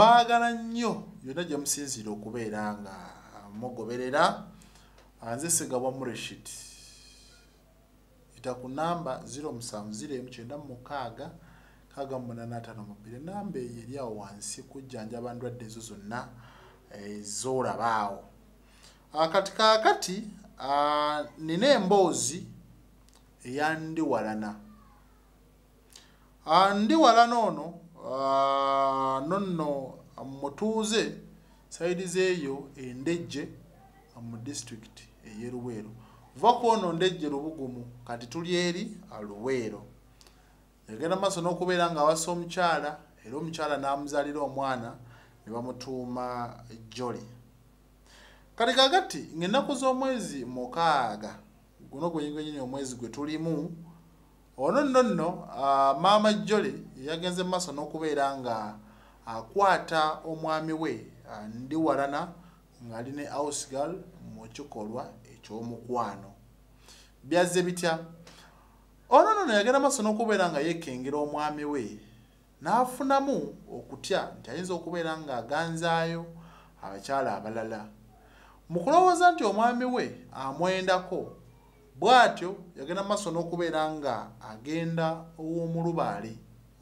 mbaagala nnyo yonna gye musinziira okubeera nga mugoberera nze segabwa mureshid. Ita ku namba 0709 kaga85 enamba eyo eri awo wansi kujjanjaba ndwadde ezo zonna ezolabaawo kati kaakati nina emboozi eyandiwalana. Ndiwalana ono nonno mutuuze saidi zeeyo endejje mu disitulikiti ey'eruweero va kwono ndejje lubugumu kati tuli eri luweero. Yagenda maaso n'okubeera nga awasa omukyala era omukyala n'amuzaalira omwana ne bamutuuma joli kati kakati ng'ennaku z'omwezi mukaaga guno gwenyini nyini omwezi gwe tulimu ono nno nno maama jole yagenze mu maaso n'okubeera nga akwata omwami we ndiwalana ng'ali ne ausgal mu kikolwa eky'omukwano. Byazze bitya? Ono nno yagenda maaso n'okubeera nga yeekengera omwami we n'afunamu okutya nti ayinza okubeera ng'aganzaayo abakyala abalala. Mu kulowooza nti omwami we amwendako bw'atyo yagenda maaso n'okubeera nga agenda ow'omulubaale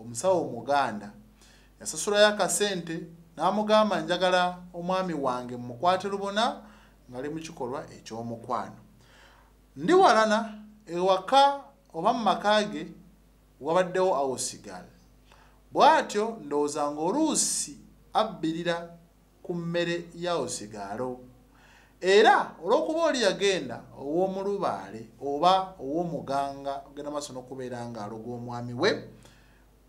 omusawo omuganda. Yasasulayo akasente n'amugamba njagala omwami wange mmukwate lubona ng'ali mu kikolwa eky'omukwano. Ndi walana ewaka oba mu maka ge wabaddewo awosigal bw'atyo ndowooza ng'oluusi abbirira ku mmere ya osigaalo era olw'okuba oli yagenda ow'omulubaale oba ow'omuganga ogenda maaso n'okubeera ng'aloga omwami we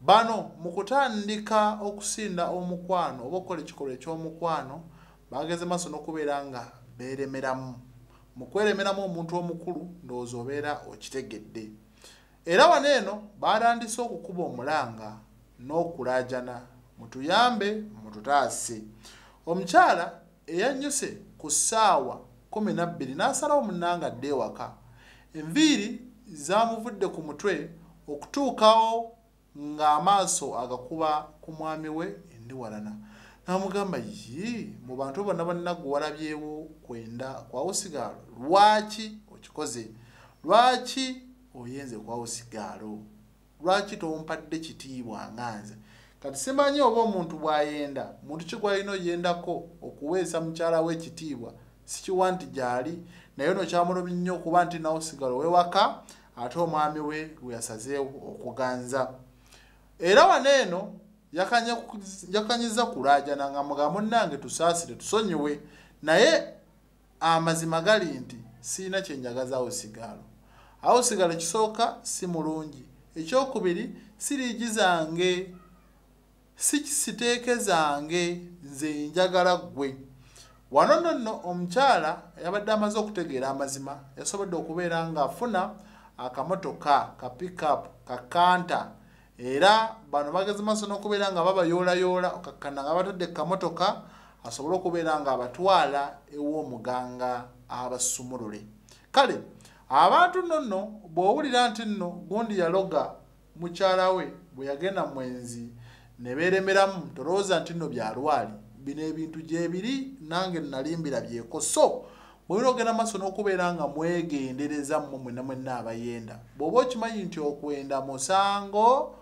bano mu kutandika okusinda omukwano oba okukola ekikolwa eky'omukwano bageze maaso n'okubeera nga beeremeramu. Mu kweremeramu omuntu omukulu ndowooza obeera okitegedde. Era wano eno baatandise okukuba omulanga n'okulaajana mutuyambe mututaase. Omukyala eyannyuse ku ssaawa kumi nabbiri n'asalawo munnanga adde ewaka. Enviiri zaamuvudde ku mutwe okutuukawo ng'amaaso agakuba ku mwami we endiwalana. N'amugamba yi mu bantu bonna bannagwe walabyewo kwenda kwawusigaalo lwaki okikoze? Lwaki oyenze kwawusigaalo? Lwaki tompadde kitiibwa nganze kati simanyi oba omuntu bw'ayenda muntu ki gwalina oyendako okuweesa mukyala we ekitiibwa? Sikiwa nti gyali naye no kyamulumi nnyo okuba nti nawusigalo wewaka ate omwami we gwe yasazeewo okuganza. Era wano eno yakanyiza kulaajana nga mugamba munnange tusaasire tusonyiwe. Naye amazima gali nti siina kyenjagaza awo sigaalo awo sigalo kisooka si mulungi. Ekyokubiri siriigi zange si kisiteeke zange nze njagala ggwe. Wano nno nno omukyala yabadde amaze okutegeera amazima yasobodde okubeera ng'afuna akamotoka ka pikapu kakanta era bano bageze maaso n'okubeera nga babayoolayoola okakkana nga batadde kamotoka asobole okubeera nga abatwala ew'omuganga abasumulule. Kale abantu nno nno bw'owulira nti nno gundi yaloga mukyala we bwe yagenda mwenzi ne beeremeramu tolowooza nti nno byalwali bino ebintu gyebiri nange nalimbira byeko. So bwolina ogenda maaso n'okubeera nga mwegendereza mmwe mwenna mwenna abayenda bw'oba okimanyi nti okwenda musango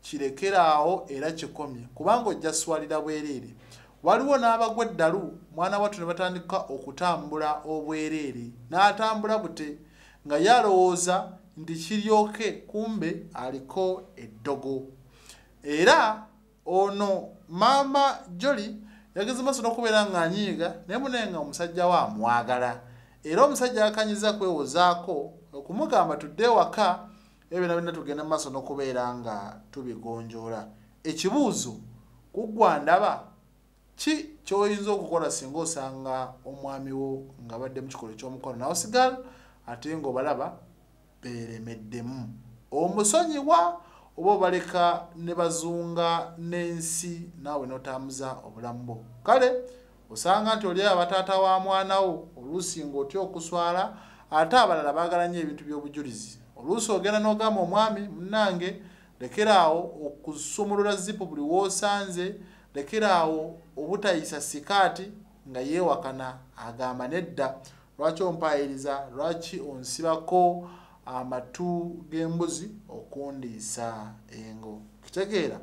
kirekeraawo era kikomye kubanga ojja swalira bwereere. Waliwo n'abagwa eddalu mwana wattu ne batandika okutambula obwereere n'atambula bute nga yalowooza nti kiryoke kumbe aliko eddogo era ono maama joli yageze maaso n'okubeera ng'anyiiga naye munaye nga omusajja we amwagala era omusajja yakanyiza kwewozaako okumugamba tudde ewaka ebyo nabina tugenda mu maaso n'okubeera nga tubigonjoola. Ekibuuzo kuggwa ndaba ki kyoyinza okukola singa osanga omwami wo nga badde mu kikolo ekyomukono nawe sigala ate ngaobalaba beeremeddemu. Omusonyiwa oba obaleka ne bazunga n'ensi naawe n'otambuza obulamu bwo. Kale osanga nti oli abataata wa mwana wo oluusi ng'otya okuswala ate abalala baagala nnyo ebintu by'obujulizi. Oluusi ogenda n'ogamba omwami munnange lekeraawo okusumulula zipu buli w'osanze lekeraawo obutayisa sikaati nga yeewakana. Agamba nedda lwaki ompayiriza lwaki onsibako amatu g'embuzi okundiisa engo kitegeera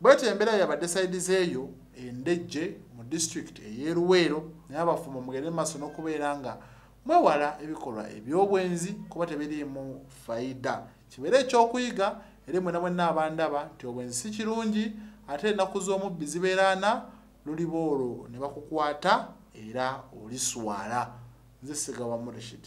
bwetyo embeera yabadde saidiz eyo endejje mu disitulikiti ey'eruweero naye abafumu mugende maaso n'okubeera nga mwewala ebikolwa ebyobwenzi kuba tebiriimu fayida. Kibeere ekyokuyiga eri mwena mwenna abandaba nti obwenzi si kirungi ate ennaku z'omubbi zibeerana luliba olwo ne bakukwata era oliswala. Nze sigawa mureshid